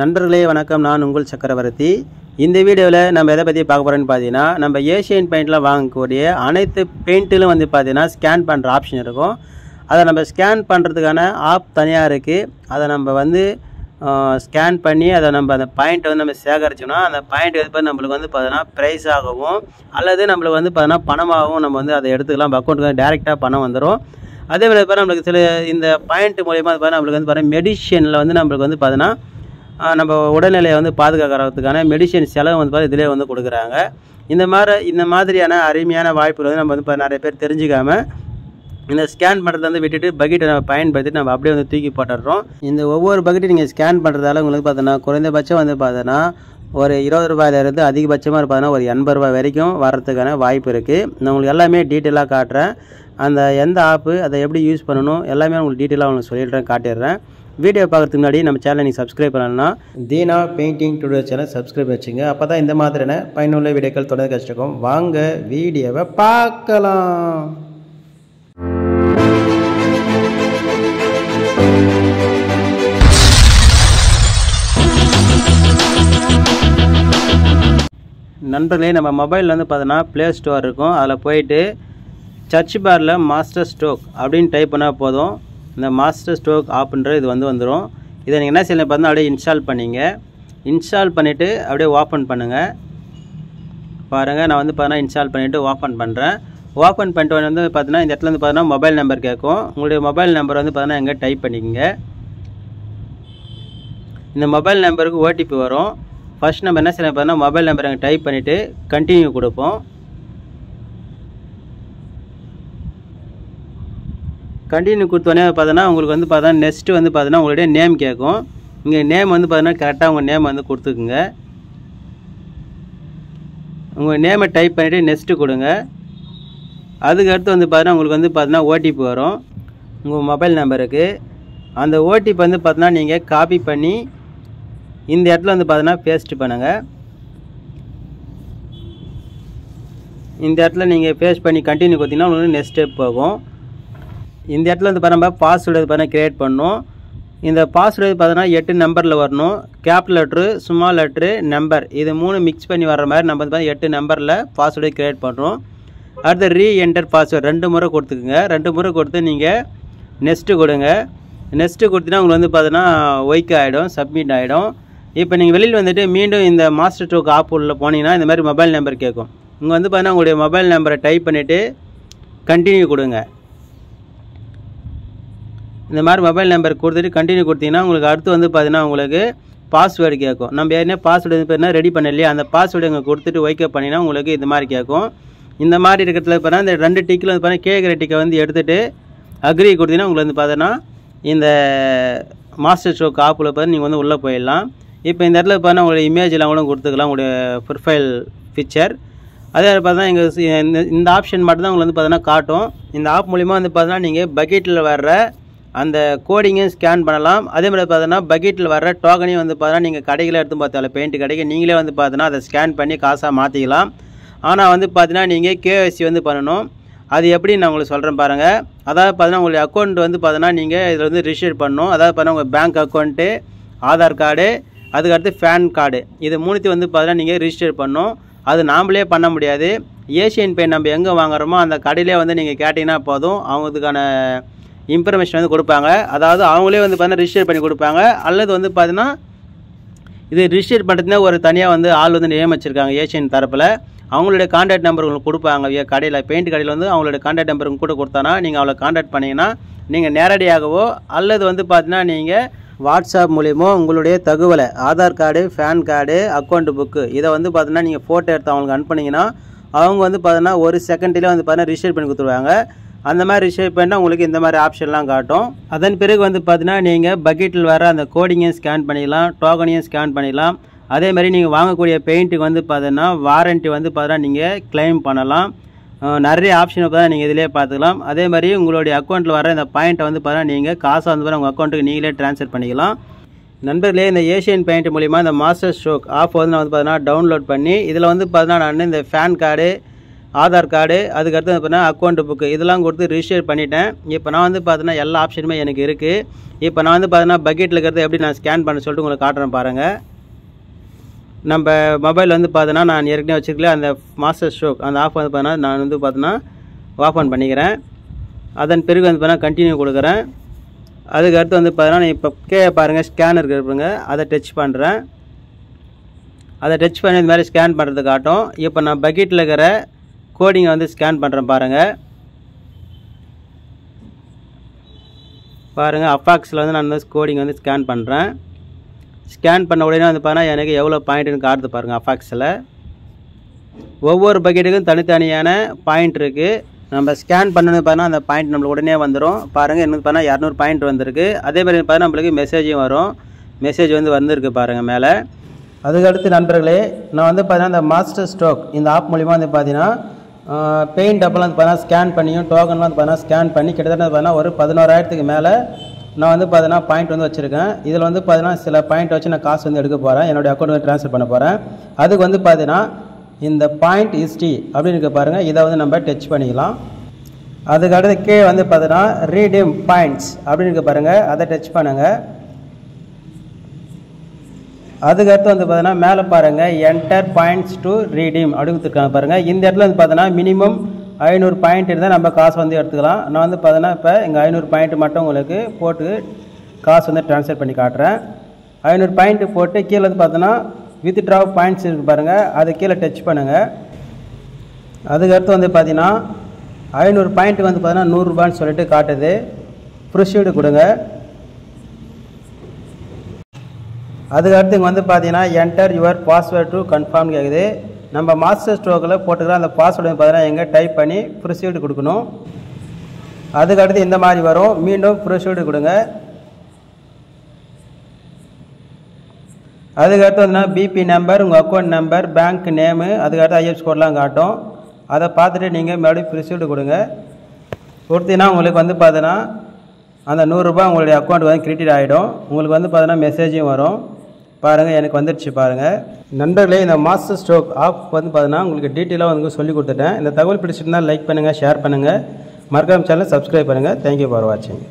நண்பர்களே வணக்கம். நான் உங்கள் சக்கரவர்த்தி. இந்த வீடியோவில் நம்ம எதை பற்றி பார்க்க போகிறோன்னு பார்த்தீங்கன்னா நம்ம ஏஷியன் பெயிண்ட்லாம் வாங்கக்கூடிய அனைத்து பெயிண்ட்டிலும் வந்து பார்த்தீங்கன்னா ஸ்கேன் பண்ணுற ஆப்ஷன் இருக்கும். அதை நம்ம ஸ்கேன் பண்ணுறதுக்கான ஆப் தனியாக இருக்குது அதை நம்ம வந்து ஸ்கேன் பண்ணி அதை நம்ம அந்த பாயிண்ட்டை வந்து நம்ம சேகரிச்சோம்னா அந்த பாயிண்ட் பார்த்து நம்மளுக்கு வந்து பார்த்தீங்கன்னா ப்ரைஸ் ஆகவும் அல்லது நம்மளுக்கு வந்து பார்த்தீங்கன்னா பணமாகவும் நம்ம வந்து அதை எடுத்துக்கலாம். அக்கௌண்ட்டுக்கு டேரெக்டாக பணம் வந்துடும் அதே மாதிரி பார்த்தா நம்மளுக்கு சில இந்த பாயிண்ட் மூலயமா பார்த்தா நம்மளுக்கு வந்து பார்த்தீங்கன்னா மெடிஷனில் வந்து நம்மளுக்கு வந்து பார்த்தீங்கன்னா நம்ம உடல்நிலையை வந்து பாதுகாக்கிறதுக்கான மெடிசன் செலவு வந்து பார்த்து இதிலே வந்து கொடுக்குறாங்க. இந்த மாதிரி இந்த மாதிரியான அருமையான வாய்ப்புகள் வந்து நம்ம வந்து இப்போ நிறைய பேர் தெரிஞ்சுக்காம இந்த ஸ்கேன் பண்ணுறத வந்து விட்டுட்டு பக்கெட்டை நம்ம பயன்படுத்தி நம்ம அப்படியே வந்து தூக்கி போட்டுடுறோம். இந்த ஒவ்வொரு பக்கெட்டையும் நீங்கள் ஸ்கேன் பண்ணுறதால உங்களுக்கு பார்த்தோன்னா குறைந்தபட்சம் வந்து பார்த்தோன்னா ஒரு இருபது ரூபாயிலேருந்து அதிகபட்சமாக பார்த்தோன்னா ஒரு எண்பது ரூபாய் வரைக்கும் வர்றதுக்கான வாய்ப்பு இருக்குது நான் உங்களுக்கு எல்லாமே டீட்டெயிலாக காட்டுறேன். அந்த எந்த ஆப்பு அதை எப்படி யூஸ் பண்ணணும் எல்லாமே உங்களுக்கு டீட்டெயிலாக உங்களுக்கு சொல்லிடுறேன் காட்டிடுறேன். வீடியோ பார்க்கறதுக்கு முன்னாடி நம்ம சேனலை நீங்கள் சப்ஸ்கிரைப் பண்ணணும்னா தீனா பெயிண்டிங் டுடோ சேனல் சப்ஸ்கிரைப் வச்சுங்க. அப்போ தான் இந்த மாதிரியான பயனுள்ள வீடியோக்கள் தொடர்ந்து கஷ்டம் வாங்க வீடியோவை பார்க்கலாம். நண்பர்களே நம்ம மொபைலில் வந்து பார்த்தோன்னா ப்ளே ஸ்டோர் இருக்கும். அதில் போயிட்டு சர்ச் பாரில் மாஸ்டர் ஸ்ட்ரோக் அப்படின்னு டைப் பண்ணால் போதும். இந்த மாஸ்டர் ஸ்ட்ரோக் ஆப்புன்ற இது வந்து வந்துடும் இதை நீங்கள் என்ன செய்யணும்? பார்த்தா அப்படியே இன்ஸ்டால் பண்ணிங்க. இன்ஸ்டால் பண்ணிவிட்டு அப்படியே ஓப்பன் பண்ணுங்கள் பாருங்கள் நான் வந்து பார்த்தீங்கன்னா இன்ஸ்டால் பண்ணிவிட்டு ஓப்பன் பண்ணுறேன் ஓப்பன் பண்ணிட்டு உடனே வந்து பார்த்தீங்கன்னா இந்த இடத்துல வந்து பார்த்தீங்கன்னா மொபைல் நம்பர் கேட்கும். உங்களுடைய மொபைல் நம்பர் வந்து பார்த்தீங்கன்னா எங்கே டைப் பண்ணிக்கோங்க. இந்த மொபைல் நம்பருக்கு ஓடிபி வரும். ஃபர்ஸ்ட் நம்ம என்ன செய்யணும்? பார்த்தீங்கன்னா மொபைல் நம்பர் அங்கே டைப் பண்ணிவிட்டு கண்டினியூ கொடுப்போம். கண்டினியூ கொடுத்தோடனே பார்த்தோன்னா உங்களுக்கு வந்து பார்த்தோன்னா நெக்ஸ்ட்டு வந்து பார்த்தோன்னா உங்களுடைய நேம் கேட்கும். இங்கே நேம் வந்து பார்த்தீங்கன்னா கரெக்டாக உங்கள் நேம் வந்து கொடுத்துக்குங்க. உங்கள் நேமை டைப் பண்ணிவிட்டு நெக்ஸ்ட்டு கொடுங்க. அதுக்கடுத்து வந்து பார்த்தீங்கன்னா உங்களுக்கு வந்து பார்த்தீங்கன்னா ஓடிபி வரும். உங்கள் மொபைல் நம்பருக்கு அந்த ஓடிபி வந்து பார்த்தீங்கன்னா நீங்கள் காப்பி பண்ணி இந்த இடத்துல வந்து பார்த்தீங்கன்னா பேஸ்ட் பண்ணுங்கள் இந்த இடத்துல நீங்கள் பேஸ்ட் பண்ணி கண்டினியூ கொடுத்தீங்கன்னா உங்களுக்கு நெக்ஸ்ட் ஸ்டெப் போகும். இந்த இடத்துல வந்து பாருங்கள் பாஸ்வேர்டு பார்த்தீங்கன்னா க்ரியேட் பண்ணணும் இந்த பாஸ்வேர்டு பார்த்தீங்கன்னா எட்டு நம்பரில் வரணும். Capital letter small letter number இது மூணு மிக்ஸ் பண்ணி வர்ற மாதிரி நம்ம வந்து பார்த்தீங்கன்னா எட்டு நம்பரில் பாஸ்வேர்டு க்ரியேட் பண்ணுறோம் அடுத்து ரீ என்டர் பாஸ்வேர்டு ரெண்டு முறை கொடுத்துக்குங்க. ரெண்டு முறை கொடுத்து நீங்கள் நெக்ஸ்ட்டு கொடுங்க. நெக்ஸ்ட்டு கொடுத்தீங்கன்னா உங்களுக்கு வந்து பார்த்தீங்கன்னா ஒய்க் ஆகிடும் சப்மிட் ஆகிடும் இப்போ நீங்கள் வெளியில் வந்துட்டு மீண்டும் இந்த மாஸ்டர் ஸ்ட்ரோக் ஆப் உள்ள போனீங்கன்னா இந்த மாதிரி மொபைல் நம்பர் கேட்கும் இங்கே வந்து பார்த்தீங்கன்னா உங்களுடைய மொபைல் நம்பரை டைப் பண்ணிவிட்டு கண்டினியூ கொடுங்க. இந்த மாதிரி மொபைல் நம்பர் கொடுத்துட்டு கண்டினியூ கொடுத்தீங்கன்னா உங்களுக்கு அடுத்து வந்து பார்த்தீங்கன்னா உங்களுக்கு பாஸ்வேர்டு கேட்கும் நம்ம ஏற்கனவே பாஸ்வேர்டு வந்து பார்த்தீங்கன்னா ரெடி பண்ணலையே அந்த பாஸ்வேர்டு இங்கே கொடுத்துட்டு ஒய்க்கப் பண்ணினா உங்களுக்கு இந்த மாதிரி கேட்கும் இந்த மாதிரி இருக்கிறதுல பார்த்தீங்கன்னா இந்த ரெண்டு டிக்கில் வந்து பார்த்தீங்கன்னா கேட்குற டிக்கை வந்து எடுத்துகிட்டு அக்ரி கொடுத்தீங்கன்னா உங்களுக்கு வந்து பார்த்தோன்னா இந்த மாஸ்டர் ஸ்ட்ரோக் ஆப்பில் பார்த்து நீங்கள் வந்து உள்ளே போயிடலாம். இப்போ இந்த இடத்துல பார்த்தா உங்களுடைய இமேஜ்லாம் கூட கொடுத்துக்கலாம் உங்களுடைய ப்ரொஃபைல் பிக்சர் அதே மாதிரி பார்த்தா எங்கள் இந்த ஆப்ஷன் மட்டும்தான் உங்களுக்கு வந்து பார்த்தோன்னா காட்டும். இந்த ஆப் மூலிமா வந்து பார்த்தோன்னா நீங்கள் பக்கெட்டில் வர்ற அந்த கோடிங்கையும் ஸ்கேன் பண்ணலாம். அதே மாதிரி பார்த்தோன்னா பக்கெட்டில் வர்ற டோக்கனையும் வந்து பார்த்தீங்கன்னா நீங்கள் கடைகளை எடுத்து பார்த்தால பெயிண்ட் கடைக்கு நீங்களே வந்து பார்த்தோன்னா அதை ஸ்கேன் பண்ணி காசாக மாற்றிக்கலாம் ஆனால் வந்து பார்த்தீங்கன்னா நீங்கள் கேஒய்சி வந்து பண்ணணும். அது எப்படி நான் உங்களுக்கு சொல்கிறேன் பாருங்கள் அதாவது பார்த்தீங்கன்னா உங்களுடைய அக்கௌண்ட் வந்து பார்த்தீங்கன்னா நீங்கள் இதில் வந்து ரிஜிஸ்டர் பண்ணணும். அதாவது பார்த்தீங்கன்னா உங்கள் பேங்க் அக்கௌண்ட்டு ஆதார் கார்டு அதுக்கடுத்து பேன் கார்டு இது மூணுத்தையும் வந்து பார்த்தீங்கன்னா நீங்கள் ரிஜிஸ்டர் பண்ணணும். அது நாம்ளே பண்ண முடியாது. ஏஷியன் பெயின் நம்ம எங்கே வாங்குறோமோ அந்த கடையிலே வந்து நீங்கள் கேட்டிங்கன்னா போதும். அவங்களுக்கான இன்ஃபர்மேஷன் வந்து கொடுப்பாங்க. அதாவது அவங்களே வந்து பார்த்தீங்கன்னா ரிஜிஸ்டர் பண்ணி கொடுப்பாங்க. அல்லது வந்து பார்த்தீங்கன்னா இது ரிஜிஸ்டர் பண்ணுறதுனா ஒரு தனியாக வந்து ஆள் வந்து நியமிச்சிருக்காங்க ஏஷியன் தரப்பில். அவங்களுடைய கான்டாக்ட் நம்பர் உங்களுக்கு கொடுப்பாங்க. கடையில் பெயிண்ட் கடையில் வந்து அவங்களுடைய கான்டாக்ட் நம்பர் கூட கொடுத்தானா நீங்கள் அவளை கான்டாக்ட் பண்ணிங்கன்னா நீங்கள் நேரடியாகவோ அல்லது வந்து பார்த்தீங்கன்னா நீங்கள் வாட்ஸ்அப் மூலியமோ உங்களுடைய தகவலை Aadhaar card PAN card account book இதை வந்து பார்த்தீங்கன்னா நீங்கள் ஃபோட்டோ எடுத்து அவங்களுக்கு அனுப்புனீங்கன்னா அவங்க வந்து பார்த்தீங்கன்னா ஒரு செகண்ட்லேயே வந்து பார்த்தீங்கன்னா ரிஜிஸ்டர் பண்ணி கொடுத்துருவாங்க. அந்த மாதிரி ஷேப் பண்ணால் உங்களுக்கு இந்த மாதிரி ஆப்ஷன்லாம் காட்டும். அதன் பிறகு வந்து பார்த்தீங்கன்னா நீங்கள் பக்கெட்டில் வர அந்த கோடிங்கையும் ஸ்கேன் பண்ணிக்கலாம் டோக்கனையும் ஸ்கேன் பண்ணிக்கலாம் அதே மாதிரி நீங்கள் வாங்கக்கூடிய பெயிண்ட்டுக்கு வந்து பார்த்தீங்கன்னா வாரண்ட்டி வந்து பார்த்தீங்கன்னா நீங்கள் கிளைம் பண்ணலாம். நிறைய ஆப்ஷன் பார்த்தா நீங்கள் இதிலே பார்த்துக்கலாம். அதே மாதிரி உங்களுடைய அக்கௌண்ட்டில் வர இந்த பாயிண்ட்டை வந்து பார்த்தீங்கன்னா நீங்கள் காசை வந்து உங்கள் அக்கௌண்ட்டுக்கு நீங்களே ட்ரான்ஸ்ஃபர் பண்ணிக்கலாம். நண்பர்களே இந்த ஏஷியன் பெயிண்ட் மூலிமா இந்த மாஸ்டர் ஸ்ட்ரோக் ஆஃப் வந்து நான் வந்து பார்த்தீங்கன்னா டவுன்லோட் பண்ணி இதில் வந்து பார்த்தீங்கன்னா நான் இந்த ஃபேன் கார்டு ஆதார் கார்டு அதுக்கடுத்து பார்த்தீங்கன்னா அக்கௌண்ட் புக்கு இதெல்லாம் கொடுத்து ரிஜிஸ்டர் பண்ணிட்டேன். இப்போ நான் வந்து பார்த்தீங்கன்னா எல்லா ஆப்ஷனுமே எனக்கு இருக்குது இப்போ நான் வந்து பார்த்தீங்கன்னா பக்கெட்டில் இருக்கிறத எப்படி நான் ஸ்கேன் பண்ண சொல்லிட்டு உங்களுக்கு காட்டுறேன் பாருங்கள் நம்ம மொபைல் வந்து பார்த்தீங்கன்னா நான் ஏற்கனவே வச்சுருக்கல அந்த மாஸ்டர் ஸ்ட்ரோக் அந்த ஆஃப் வந்து பார்த்தீங்கன்னா நான் வந்து பார்த்தீங்கன்னா ஆஃப் ஆன் பண்ணிக்கிறேன். அதன் பிறகு வந்து பார்த்தீங்கன்னா கண்டினியூ கொடுக்குறேன். அதுக்கு அடுத்து வந்து பார்த்தீங்கன்னா இப்போ கே பாருங்கள் ஸ்கேனர் இருப்பாங்க அதை டச் பண்ணுறேன் அதை டச் பண்ணி இந்த மாதிரி ஸ்கேன் பண்ணுறது காட்டும். இப்போ நான் பக்கெட்டில் இருக்கிற கோடிங்கை வந்து ஸ்கேன் பண்ணுறேன் பாருங்கள் பாருங்கள் அப்பாக்ஸில் வந்து நான் வந்து கோடிங் வந்து ஸ்கேன் பண்ணுறேன் ஸ்கேன் பண்ண உடனே வந்து பாருங்கள் எனக்கு எவ்வளோ பாயிண்ட்டுன்னு காட்டுது பாருங்கள் அஃபாக்ஸில் ஒவ்வொரு பக்கெட்டுக்கும் தனித்தனியான பாயிண்ட் இருக்குது நம்ம ஸ்கேன் பண்ணணும் பார்த்தா அந்த பாயிண்ட் நம்மளுக்கு உடனே வந்துடும் பாருங்கள் எனக்கு பார்த்தா இரநூறு பாயிண்ட் வந்திருக்கு. அதே மாதிரி பார்த்தா நம்மளுக்கு மெசேஜும் வரும். மெசேஜ் வந்து வந்திருக்கு பாருங்கள் மேலே. அதுக்கடுத்து நண்பர்களே நான் வந்து பார்த்தீங்கன்னா இந்த மாஸ்டர் ஸ்ட்ரோக் இந்த ஆப் மூலிமா வந்து பார்த்தீங்கன்னா பெயிண்ட் அப்பெல்லாம் வந்து பார்த்தீங்கன்னா ஸ்கேன் பண்ணியும் டோக்கன்லாம் வந்து பார்த்தீங்கன்னா ஸ்கேன் பண்ணி கிட்டத்தட்ட பார்த்தீங்கன்னா ஒரு பதினோராயிரத்துக்கு மேலே நான் வந்து பார்த்தீங்கன்னா பாயிண்ட் வந்து வச்சுருக்கேன். இதில் வந்து பார்த்தீங்கன்னா சில பாயிண்ட் வச்சு நான் காசு வந்து எடுக்க போகிறேன் என்னுடைய அக்கௌண்ட் வந்து ட்ரான்ஸ்ஃபர் பண்ண போகிறேன் அதுக்கு வந்து பார்த்தீங்கன்னா இந்த பாயிண்ட் ஹிஸ்ட்ரி அப்படின்னு இருக்க பாருங்கள் இதை வந்து நம்ம டச் பண்ணிக்கலாம். அதுக்கு அடுத்து கீழே வந்து பார்த்தீங்கன்னா ரீடீம் பாயிண்ட்ஸ் அப்படின்னு இருக்க பாருங்கள் அதை டச் பண்ணுங்கள் அதுக்கடுத்து வந்து பார்த்தீங்கன்னா மேலே பாருங்கள் என்டர் பாயிண்ட்ஸ் டு ரீடீம் அப்படின்னு கொடுத்துருக்காங்க பாருங்கள் இந்த இடத்துல வந்து பார்த்தீங்கன்னா மினிமம் ஐநூறு பாயிண்ட் இருந்தால் நம்ம காசு வந்து எடுத்துக்கலாம். நான் வந்து பார்த்தீங்கன்னா இப்போ இங்கே ஐநூறு பாயிண்ட் மட்டும் உங்களுக்கு போட்டு காசு வந்து ட்ரான்ஸ்ஃபர் பண்ணி காட்டுறேன். ஐநூறு பாயிண்ட் போட்டு கீழே வந்து பார்த்தோன்னா வித் ட்ரா பாயிண்ட்ஸ் இருக்குது பாருங்கள் அதை கீழே டச் பண்ணுங்கள் அதுக்கடுத்து வந்து பார்த்தீங்கன்னா ஐநூறு பாயிண்ட் வந்து பார்த்தீங்கன்னா நூறுரூபான்னு சொல்லிட்டு காட்டுது. ப்ரொசீடு கொடுங்க. அதுக்கடுத்து இங்கே வந்து பார்த்தீங்கன்னா enter your password to confirm கேட்குது நம்ம மாஸ்டர் ஸ்ட்ரோக்கில் போட்டுக்கிற அந்த பாஸ்வேர்டு பார்த்தீங்கன்னா எங்கே டைப் பண்ணி ப்ரொசீடு கொடுக்கணும். அதுக்கடுத்து இந்த மாதிரி வரும். மீண்டும் ப்ரொசீடு கொடுங்க. அதுக்கடுத்து வந்து பிபி நம்பர் உங்கள் அக்கௌண்ட் நம்பர் பேங்க் நேமு அதுக்கடுத்து ஐஎஃப்ஸ் கோட்லாம் காட்டும். அதை பார்த்துட்டு நீங்கள் மறுபடியும் ப்ரொசீடு கொடுங்க. கொடுத்தீங்கன்னா உங்களுக்கு வந்து பார்த்தீங்கன்னா அந்த நூறுரூபா உங்களுடைய அக்கௌண்ட் வந்து கிரெடிட் ஆகிடும் உங்களுக்கு வந்து பார்த்தீங்கன்னா மெசேஜும் வரும். பாருங்கள் எனக்கு வந்துடுச்சு பாருங்கள் நண்பர்களே இந்த மாஸ்டர் ஸ்ட்ரோக் ஆப் வந்து பார்த்தீங்கன்னா உங்களுக்கு டீட்டெயிலாக வந்து சொல்லி கொடுத்துட்டேன். இந்த தகவல் பிடிச்சிருந்தால் லைக் பண்ணுங்கள் ஷேர் பண்ணுங்கள் மறக்காம சேனல் சப்ஸ்கிரைப் பண்ணுங்கள் தேங்க்யூ ஃபார் வாட்சிங்